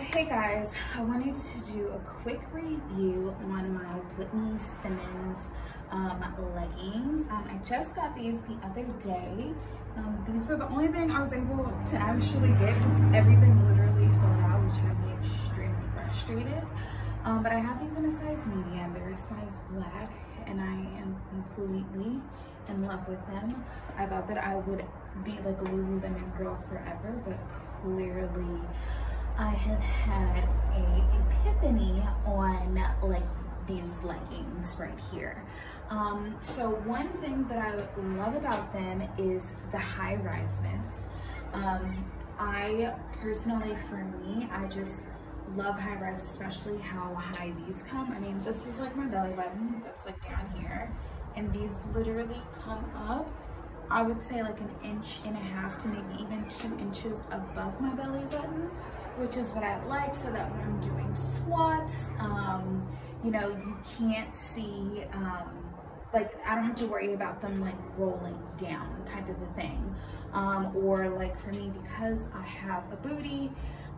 Hey guys, I wanted to do a quick review on my Whitney Simmons um, leggings. Um, I just got these the other day. Um, these were the only thing I was able to actually get because everything literally sold out, which had me extremely frustrated. Um, but I have these in a size medium. They're a size black and I am completely in love with them. I thought that I would be like a Lululemon girl forever, but clearly I have had a epiphany on like these leggings right here. Um, so one thing that I love about them is the high riseness. Um, I personally, for me, I just love high rise, especially how high these come. I mean, this is like my belly button that's like down here. And these literally come up I would say like an inch and a half to maybe even two inches above my belly button, which is what I like so that when I'm doing squats, um, you know, you can't see, um, like I don't have to worry about them like rolling down type of a thing. Um, or like for me, because I have a booty,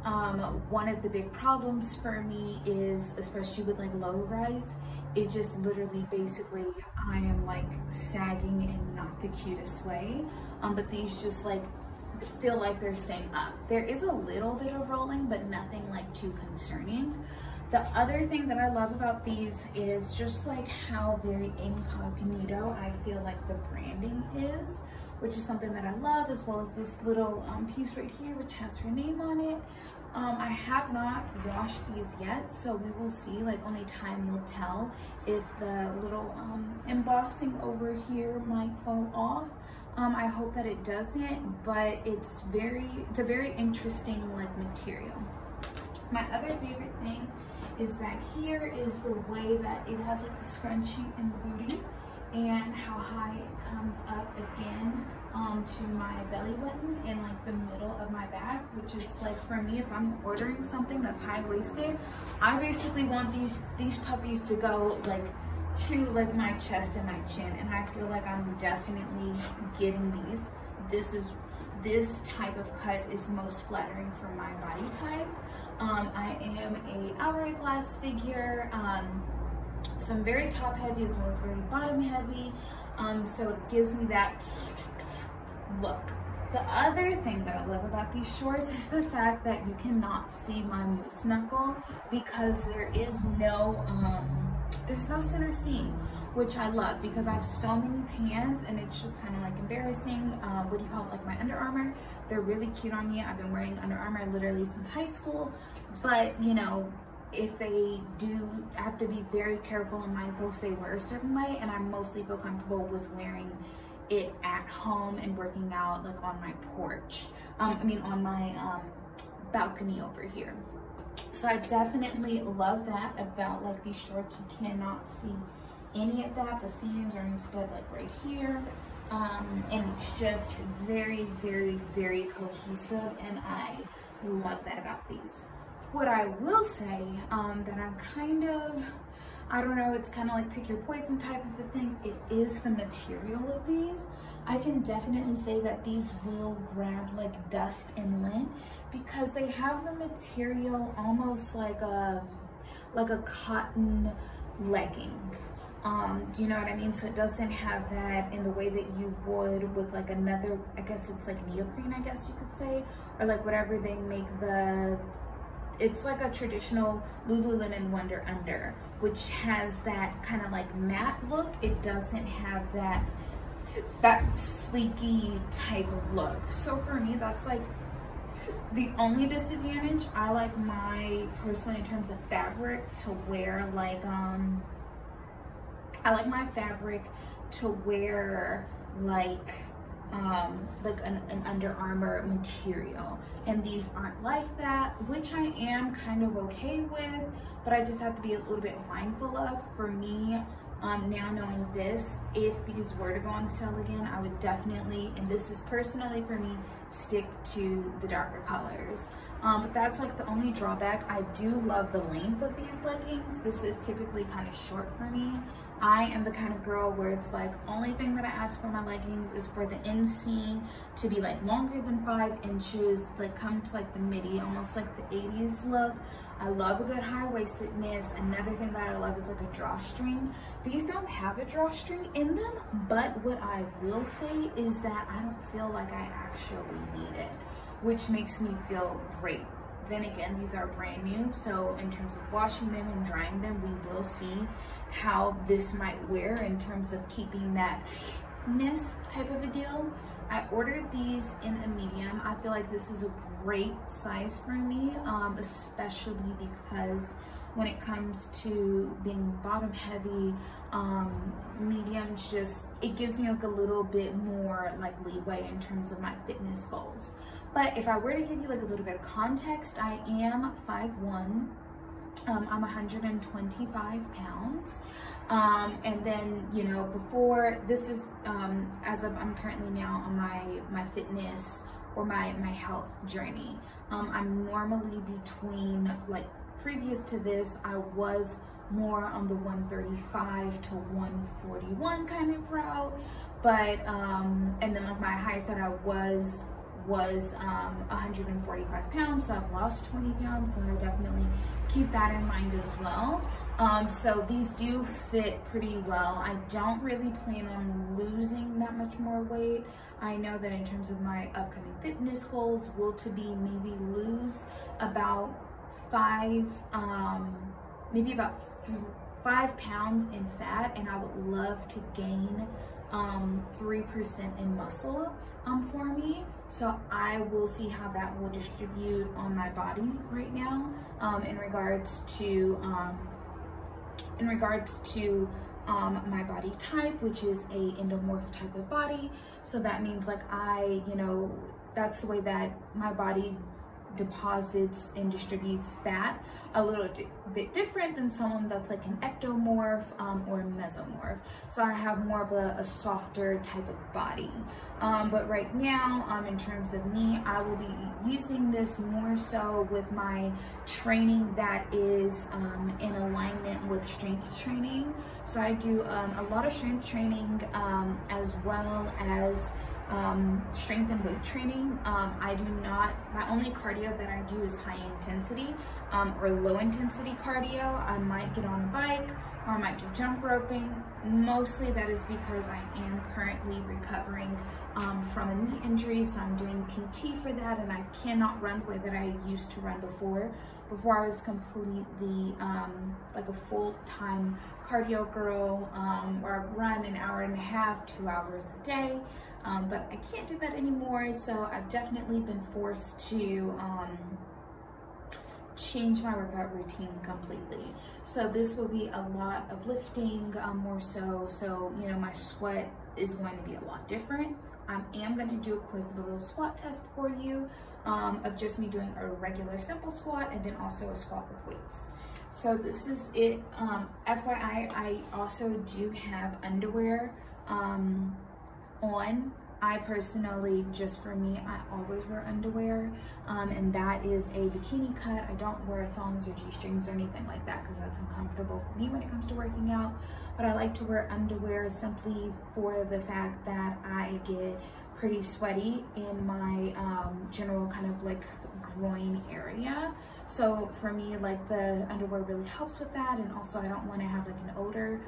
um, one of the big problems for me is, especially with like low rise, it just literally basically I am like sagging in not the cutest way um, but these just like feel like they're staying up there is a little bit of rolling but nothing like too concerning the other thing that I love about these is just like how very incognito I feel like the branding is which is something that I love, as well as this little um, piece right here, which has her name on it. Um, I have not washed these yet, so we will see, like only time will tell if the little um, embossing over here might fall off. Um, I hope that it doesn't, but it's very, it's a very interesting like material. My other favorite thing is back here is the way that it has like the scrunchie in the booty and how high it comes up again um, to my belly button and like the middle of my back, which is like for me, if I'm ordering something that's high-waisted, I basically want these, these puppies to go like to like my chest and my chin. And I feel like I'm definitely getting these. This is, this type of cut is most flattering for my body type. Um, I am a hourglass figure. Um, so I'm very top heavy as well as very bottom heavy. Um, so it gives me that look. The other thing that I love about these shorts is the fact that you cannot see my moose knuckle because there is no, um, there's no center seam, which I love because I have so many pants and it's just kind of like embarrassing. Um, what do you call it? Like my Under Armour. They're really cute on me. I've been wearing Under Armour literally since high school, but you know, if they do, I have to be very careful and mindful if they wear a certain way and I mostly feel comfortable with wearing it at home and working out like on my porch. Um, I mean on my um, balcony over here. So I definitely love that about like these shorts. You cannot see any of that. The seams are instead like right here. Um, and it's just very, very, very cohesive and I love that about these. What I will say um, that I'm kind of, I don't know, it's kind of like pick your poison type of a thing. It is the material of these. I can definitely say that these will grab like dust and lint because they have the material almost like a, like a cotton legging. Um, do you know what I mean? So it doesn't have that in the way that you would with like another, I guess it's like neoprene, I guess you could say, or like whatever they make the it's like a traditional Lululemon Wonder Under, which has that kind of like matte look. It doesn't have that that sleeky type of look. So for me, that's like the only disadvantage. I like my, personally in terms of fabric, to wear like, um, I like my fabric to wear like um, like an, an Under Armour material. And these aren't like that, which I am kind of okay with, but I just have to be a little bit mindful of. For me, um, now knowing this, if these were to go on sale again, I would definitely, and this is personally for me, stick to the darker colors. Um, but that's like the only drawback. I do love the length of these leggings. This is typically kind of short for me. I am the kind of girl where it's like only thing that I ask for my leggings is for the inseam to be like longer than five inches, like come to like the midi, almost like the 80s look. I love a good high-waistedness. Another thing that I love is like a drawstring. These don't have a drawstring in them, but what I will say is that I don't feel like I actually need it, which makes me feel great. Then again, these are brand new, so in terms of washing them and drying them, we will see how this might wear in terms of keeping that ness type of a deal. I ordered these in a medium. I feel like this is a great size for me, um, especially because when it comes to being bottom heavy, um, medium just, it gives me like a little bit more like leeway in terms of my fitness goals. But if I were to give you like a little bit of context, I am 5'1", um, I'm 125 pounds. Um, and then, you know, before this is, um, as of, I'm currently now on my, my fitness or my, my health journey. Um, I'm normally between, like previous to this, I was more on the 135 to 141 kind of route. But, um, and then like my highest that I was was um, 145 pounds, so I've lost 20 pounds, so I definitely keep that in mind as well. Um, so these do fit pretty well. I don't really plan on losing that much more weight. I know that in terms of my upcoming fitness goals, will to be maybe lose about five, um, maybe about five pounds in fat, and I would love to gain um, 3% in muscle um, for me. So I will see how that will distribute on my body right now um, in regards to um, in regards to um, my body type, which is a endomorph type of body. So that means like I, you know, that's the way that my body deposits and distributes fat a little bit different than someone that's like an ectomorph um, or mesomorph. So I have more of a, a softer type of body. Um, but right now, um, in terms of me, I will be using this more so with my training that is um, in alignment with strength training. So I do um, a lot of strength training um, as well as um, strength and weight training. Um, I do not, my only cardio that I do is high intensity um, or low intensity cardio. I might get on a bike or I might do jump roping. Mostly that is because I am currently recovering um, from a knee injury, so I'm doing PT for that and I cannot run the way that I used to run before. Before I was completely um, like a full-time cardio girl um, where I run an hour and a half, two hours a day um, but I can't do that anymore. So I've definitely been forced to um, change my workout routine completely. So this will be a lot of lifting um, more so. So, you know, my sweat is going to be a lot different. I am going to do a quick little squat test for you um, of just me doing a regular simple squat and then also a squat with weights. So this is it. Um, FYI, I also do have underwear um, on. I personally, just for me, I always wear underwear, um, and that is a bikini cut. I don't wear thongs or G-strings or anything like that because that's uncomfortable for me when it comes to working out. But I like to wear underwear simply for the fact that I get pretty sweaty in my um, general kind of like groin area. So for me, like the underwear really helps with that. And also I don't want to have like an odor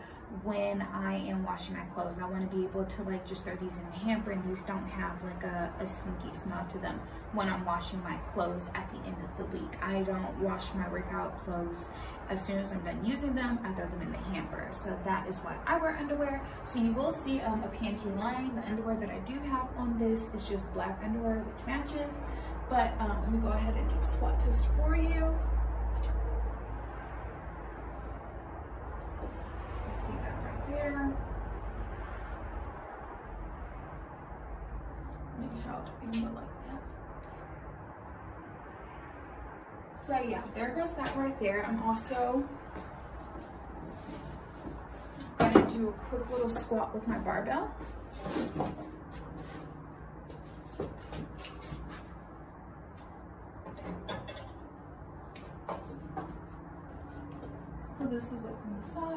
when I am washing my clothes. I want to be able to like just throw these in the hamper and these don't have like a, a stinky smell to them when I'm washing my clothes at the end of the week. I don't wash my workout clothes as soon as I'm done using them, I throw them in the hamper. So that is why I wear underwear. So you will see um, a panty line. The underwear that I do have on this is just black underwear, which matches. But um, let me go ahead and do the squat test for you. there. Make sure I'll do more like that. So yeah, there goes that right there. I'm also gonna do a quick little squat with my barbell. I'm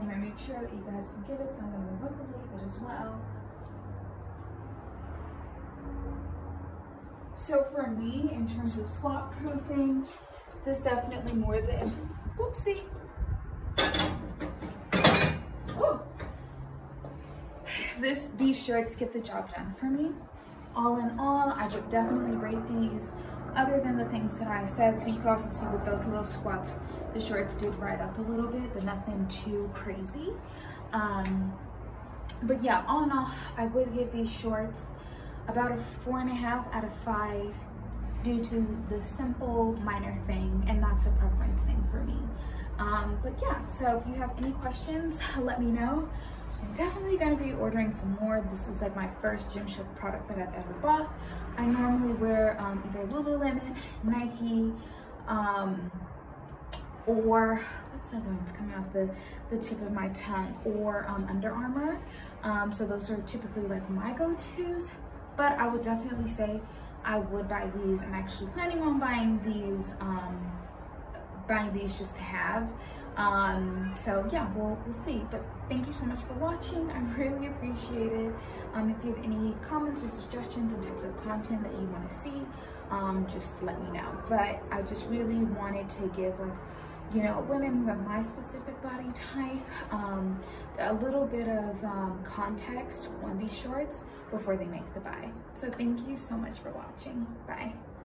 gonna make sure that you guys can get it, so I'm gonna move up a little bit as well. So for me, in terms of squat proofing, this definitely more than, whoopsie. This, these shirts get the job done for me. All in all, I would definitely rate these other than the things that I said. So you can also see with those little squats, the shorts did ride up a little bit, but nothing too crazy. Um, but yeah, all in all, I would give these shorts about a four and a half out of five due to the simple minor thing, and that's a preference thing for me. Um, but yeah, so if you have any questions, let me know. Definitely gonna be ordering some more. This is like my first Gymshark product that I've ever bought. I normally wear um, either Lululemon, Nike, um, or what's the other one that's coming off the, the tip of my tongue, or um, Under Armour. Um, so those are typically like my go-tos, but I would definitely say I would buy these. I'm actually planning on buying these, um, buying these just to have. Um, so yeah, we'll, we'll see. But thank you so much for watching. I really appreciate it. Um, if you have any comments or suggestions and types of content that you want to see, um, just let me know. But I just really wanted to give like, you know, women who have my specific body type, um, a little bit of um, context on these shorts before they make the buy. So thank you so much for watching. Bye.